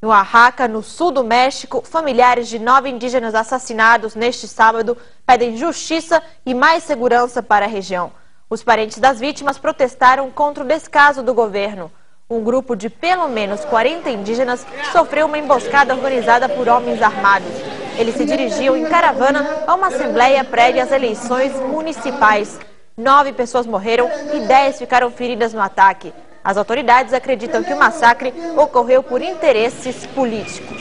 No Oaxaca, no sul do México, familiares de nove indígenas assassinados neste sábado pedem justiça e mais segurança para a região. Os parentes das vítimas protestaram contra o descaso do governo. Um grupo de pelo menos 40 indígenas sofreu uma emboscada organizada por homens armados. Eles se dirigiam em caravana a uma assembleia prévia às eleições municipais. Nove pessoas morreram e dez ficaram feridas no ataque. As autoridades acreditam que o massacre ocorreu por interesses políticos.